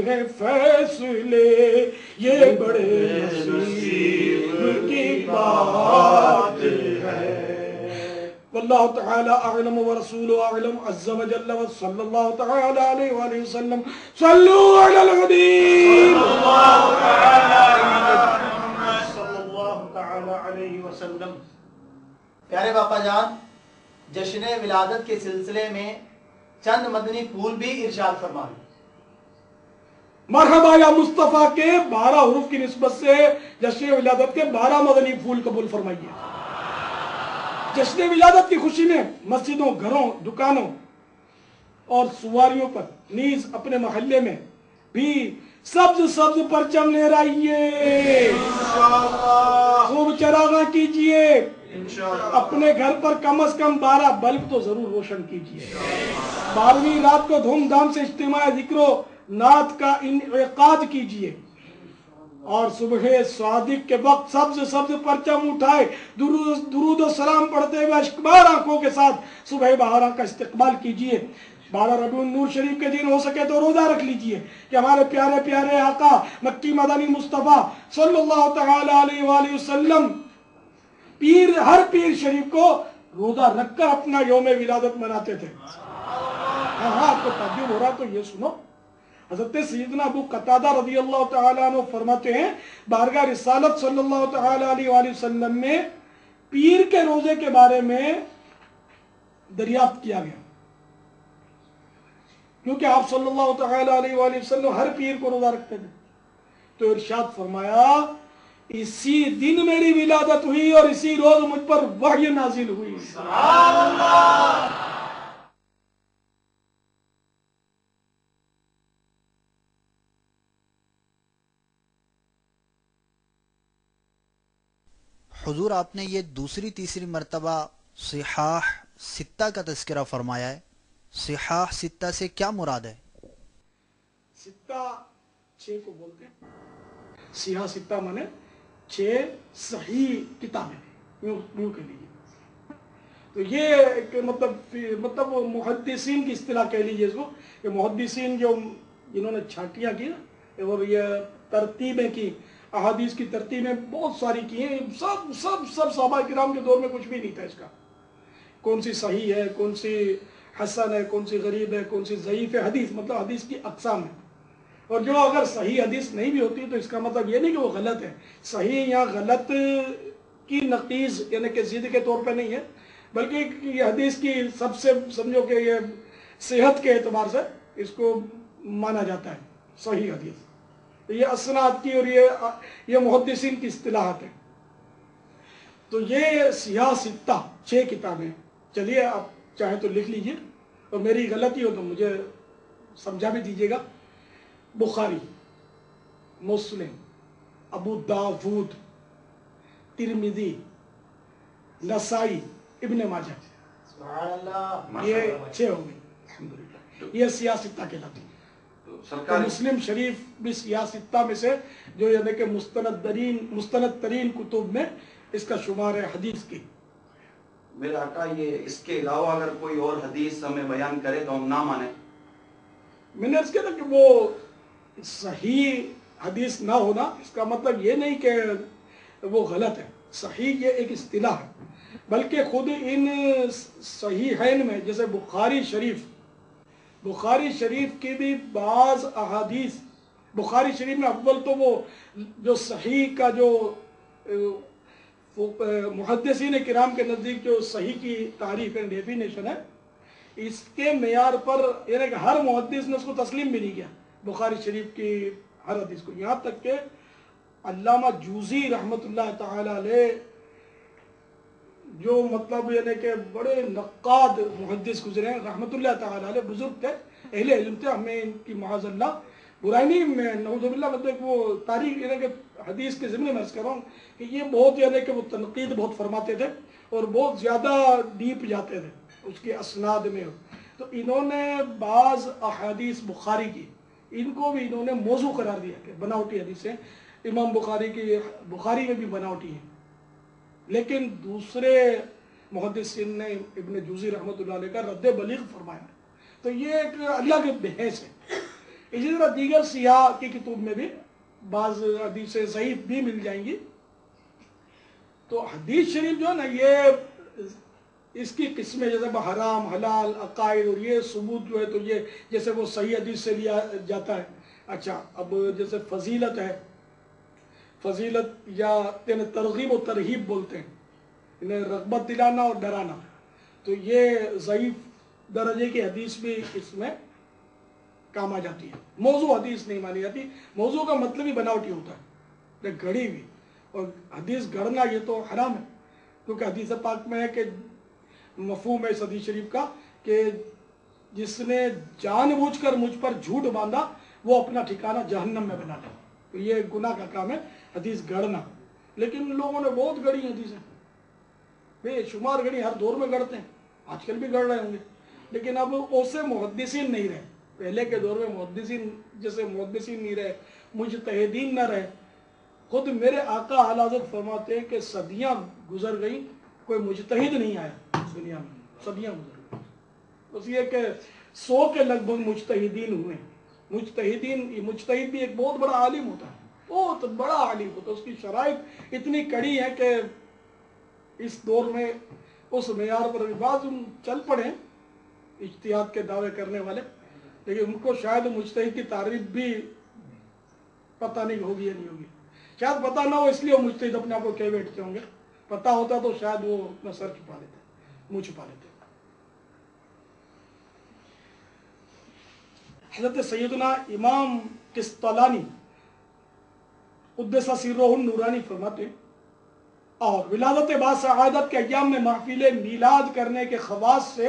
है फैसले, ये बड़े नसीब की बात है। वल्लाह तआला अअलम व रसूलु अअलम अज़्ज़ व जल्ल व सल्लल्लाहु तआला अलैहि व सल्लम सल्लु अलल हबीब सल्लल्लाहु तआला अलैहि वसल्लम। प्यारे बापा जान जश्न विलादत के सिलसिले में चंद मदनी फूल भी इरशाद फरमाए मरहबा या मुस्तफ़ा के बारह हरूफ की निस्बत से जश्न विलादत के बारह मदनी फूल कबूल फरमाइए। जश्न विलादत की खुशी में मस्जिदों घरों दुकानों और सुवारियों पर नीज अपने मोहल्ले में भी सब्ज सब्ज परचम लहराइए। खूब चरागा कीजिए। अपने घर पर कम अज कम बारह बल्ब तो ज़रूर रोशन कीजिए। बारहवीं रात को धूमधाम से इज्तिमा जिक्रो नात का इनकाद कीजिए। और सुबह स्वादिक के वक्त सबसे सबसे परचम उठाए, दुरूद सलाम पढ़ते हुए अशकबार आँखों के साथ सुबह बहारा का इस्तेमाल कीजिए। बारह रबी नूर शरीफ के दिन हो सके तो रोजा रख लीजिए कि हमारे प्यारे प्यारे आका मक्की मदनी मुस्तफ़ा सल्लल्लाहु अलैहि वसल्लम, पीर, हर पीर शरीफ को रोजा रखकर अपना योम विलादत मनाते थे। हाँ हाँ आपको तब्दील हो रहा तो ये सुनो। हज़रत सैदना अबू कतादा रदी अल्लाह तआला फरमाते हैं, बारगाह रिसालत सल्लल्लाहु अलैहि वसल्लम में पीर के रोज़े के बारे में दरियाफ्त किया गया। क्योंकि आप सल्लल्लाहु अलैहि वसल्लम हर पीर को रोजा रखते थे। तो इरशाद फरमाया, इसी दिन मेरी विलादत हुई और इसी रोज मुझ पर वही नाजिल हुई। हुजूर, आपने ये दूसरी, तीसरी मरतबा सिहाह सित्ता का तस्करा फरमाया है। सिहाह सित्ता से क्या मुराद है? सित्ता छह को बोलते हैं। सिहा माने सही किताबें। यूँ कह तो ये मतलब मतलब मुहद्दिसीन की इस्तेलाह कह लीजिए इसको, कि मुहद्दिसीन जो जिन्होंने छाटियाँ की और ये तरतीबें की अहादीस की तरतीबें बहुत सारी की हैं। सब सब सब सहाबा किराम के दौर में कुछ भी नहीं था इसका। कौन सी सही है, कौन सी हसन है, कौन सी गरीब है, कौन सी ज़यीफ़ है, हदीस मतलब हदीस की अकसाम है। और जो अगर सही हदीस नहीं भी होती तो इसका मतलब ये नहीं कि वो गलत है। सही या गलत की नकीज़ यानी कि जिद के तौर पे नहीं है, बल्कि ये हदीस की सबसे, समझो कि ये सेहत के एतबार से इसको माना जाता है, सही हदीस। तो ये असनाद की और ये ये मुहदसिन की इस्तेलाहत है। तो ये सिया सित्ता छः किताबें। चलिए आप चाहे तो लिख लीजिए और मेरी गलती हो तो मुझे समझा भी दीजिएगा। बुखारी मुस्लिम अबू दाऊद तिरमिदी नसाई इब्ने माजा। ये छः हो गई। ये सियासत्ता कहलाती तो तो मुस्लिम शरीफ भी सियासत्ता में से जो यानी कि मुस्तनद तरीन मुस्तनद तरीन कुतुब में इसका शुमार है हदीस की। मेरा आका ये इसके अलावा अगर कोई और हदीस हमें बयान करे तो हम ना माने। मैंने किया था कि वो सही हदीस ना होना इसका मतलब ये नहीं कि वो गलत है। सही ये एक इस्तिलाह है बल्कि खुद इन सही हैन में जैसे बुखारी शरीफ बुखारी शरीफ की भी बाज़ अहादीस। बुखारी शरीफ में अव्वल तो वो, जो सही का जो मुहदसिन कराम के नज़दीक जो सही की तारीफ़ है डेफिनेशन है, इसके मैार पर, यानी कि हर मुहदस ने उसको तस्लीम भी नहीं किया, बुखारी शरीफ की हर हदीस को। यहाँ तक के अल्लामा जूजी रहमत अलैह जो मतलब यानी कि बड़े नक्काद मुहदस गुजरे हैं, रहमतुल्लाह ताला बुज़ुर्ग थे, अहले इल्म थे, हमें इनकी महाजल्ला बुराई नहीं, मैं नवजुबिल्ला मतलब वो तारीख यानी कि हदीस के ज़िम्मे में कर रहा हूँ कि ये बहुत यानी कि वो तनकीद बहुत फरमाते थे और बहुत ज़्यादा डीप जाते थे उसके असनाद में। तो इन्होंने बाज़ अहादीस बुखारी की, इनको भी इन्होंने मौजू करार दिया कि बनावटी हदीसें, इमाम बुखारी की, बुखारी में भी बनावटी हैं। लेकिन दूसरे मुहदसिन ने इब्न जूजी रहमत का रद्द बलीग फरमाया। तो ये एक अल्लाह के बहस है। इसी तरह दीगर सियाह की किताब में भी बाज हदीस सही भी मिल जाएँगी। तो हदीस शरीफ जो है ना, ये इसकी किस्में जैसे हराम, हलाल, अकायद और ये सबूत जो है तो ये जैसे वो सही हदीस से लिया जाता है। अच्छा अब जैसे फजीलत है फजीलत या तरगीब और तरहीब बोलते हैं। इन्हें रगबत दिलाना और डराना। तो ये ज़यीफ दर्जे की हदीस भी इसमें काम आ जाती है। मौजू हदीस नहीं मानी जाती। मौजू का मतलब ही बनावटी होता है। घड़ी हुई और हदीस गढ़ना ये तो हराम है। क्योंकि हदीस पाक में है कि मफहूम है इस हदीस शरीफ का कि जिसने जानबूझकर मुझ पर झूठ बांधा, वो अपना ठिकाना जहन्नम में बना ले। तो ये गुनाह का काम है, हदीस गढ़ना। लेकिन लोगों ने बहुत गढ़ी हदीसें। बेशुमार गढ़ी, हर दौर में गढ़ते हैं। आजकल भी गढ़ रहे होंगे। लेकिन अब ओसे मुहदसिन नहीं रहे। पहले के दौर में मुहदसिन जैसे मुहदसिन नहीं रहे मुझ तहदीन न रहे। खुद मेरे आका हलाजत फरमाते हैं कि सदियाँ गुजर गई, कोई मुजतहिद नहीं आया दुनिया में। सदियाँ गुजर गई। बस ये कि सौ के लगभग मुजतहिदीन हुए मुजतहिदीन मुजतहिद भी एक बहुत बड़ा आलिम होता है। बहुत बड़ा आलिम होता है। उसकी शराइ इतनी कड़ी है कि इस दौर में, उस मैार पर बाद चल पड़े इश्तियात के दावे करने वाले। लेकिन उनको शायद मुजतहिद की तारीफ़ भी पता नहीं होगी या नहीं होगी। शायद पता ना हो, इसलिए वो मुझसे अपने आप को कह बैठते होंगे। पता होता तो शायद वो अपना सर छुपा लेते, मुँह छुपा लेते। हज़रत सैदना इमाम किस्तलानी, उद्देसा सिरोहन नूरानी फरमाते और विलादत बासआदत के अयाम में महफिल मीलाद करने के खवास से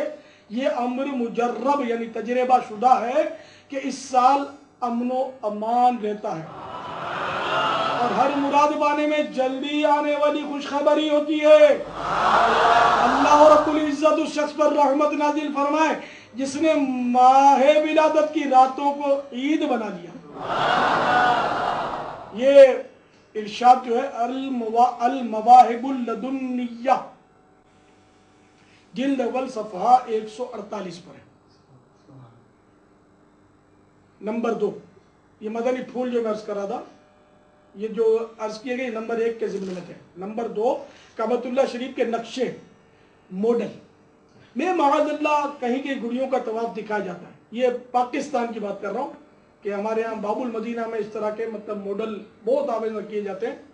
ये अम्र मुजर्रब यानी तजर्बा शुदा है कि इस साल अमनो अमान रहता है। और हर मुराद पाने में जल्दी आने वाली खुशखबरी होती है। अल्लाह रब्बुल इज़्ज़त उस शख्स पर रहमत नाजिल फरमाए जिसने माह विलादत की रातों को ईद बना लिया। ये इर्शाद जो है, अल मवाहिबुल्लदुन्निया जिल्द अव्वल सफहा 148 पर है। नंबर दो, ये मदनी फूल जो मैं अर्ज़ करा था, ये जो अर्ज़ किए गए नंबर एक के जिम्मे में थे। नंबर दो काबतुल्ला शरीफ के नक्शे, मॉडल। में महाजल्ला कहीं के गुड़ियों का तवाफ दिखाया जाता है। ये पाकिस्तान की बात कर रहा हूँ कि हमारे यहाँ बाबुल मदीना में इस तरह के मतलब मॉडल बहुत आवेदन किए जाते हैं।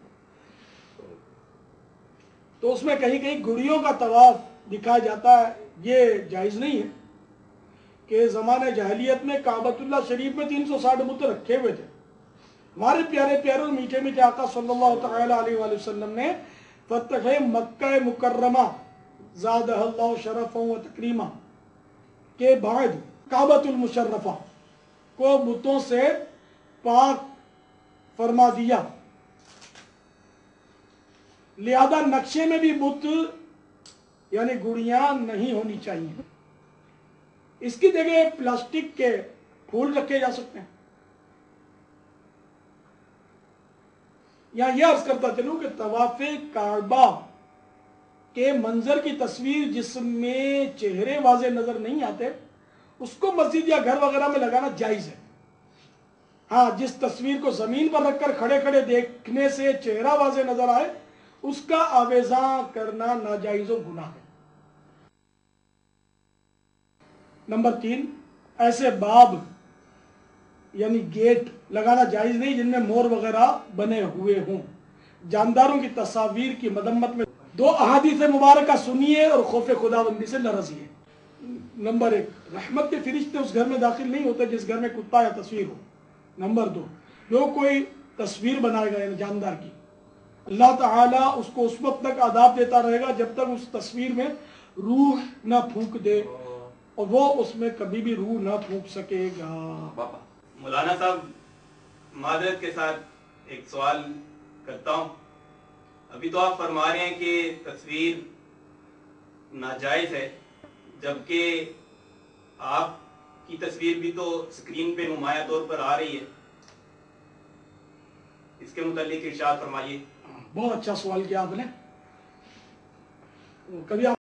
तो उसमें कहीं कहीं गुड़ियों का तवाफ दिखाया जाता है, ये जायज़ नहीं है कि ज़माने जहलीत में काबतुल्ला शरीफ में 360 बुत रखे हुए थे। हमारे प्यारे प्यारे और मीठे मीठे आका सल्लल्लाहु अलैहि वसल्लम ने फतह मक्का मुकर्रमा जाद शरफ व तकरीमा के बाद काबतुल मुशर्रफा को बुतों से पाक फरमा दिया। लिहाजा नक्शे में भी बुत, यानी गुड़िया नहीं होनी चाहिए। इसकी जगह प्लास्टिक के फूल रखे जा सकते हैं। या यह अर्ज़ करता चलूँ कि तवाफ काबा के मंजर की तस्वीर जिसमें चेहरे वाजे नज़र नहीं आते, उसको मस्जिद या घर वगैरह में लगाना जायज़ है। हाँ जिस तस्वीर को ज़मीन पर रखकर खड़े खड़े देखने से चेहरा वाजे नज़र आए, उसका आवेजा करना नाजायज गुना है। नंबर तीन, ऐसे बाब, यानी गेट लगाना जायज़ नहीं जिनमें मोर वगैरह बने हुए हों। जानदारों की तस्वीर की मदम्मत में दो अहादीस मुबारक सुनिए और खौफ खुदाबंदी से लरजिए। नंबर एक, रहमत के फरिश्ते उस घर में दाखिल नहीं होते जिस घर में कुत्ता या तस्वीर हो। नंबर दो, जो कोई तस्वीर बनाएगा यानी जानदार की, अल्लाह ताला उसको उस वक्त तक आदाब देता रहेगा जब तक उस तस्वीर में रूह ना फूक दे और वो उसमें कभी भी रूह ना फूक सकेगा। मौलाना साहब मादरत के साथ एक सवाल करता हूँ। अभी तो आप फरमा रहे हैं कि तस्वीर नाजायज है, जबकि आपकी तस्वीर भी तो स्क्रीन पे नुमाया तौर पर आ रही है। इसके मुतालिक इरशाद फरमाइए। बहुत अच्छा सवाल किया आपने। कभी आप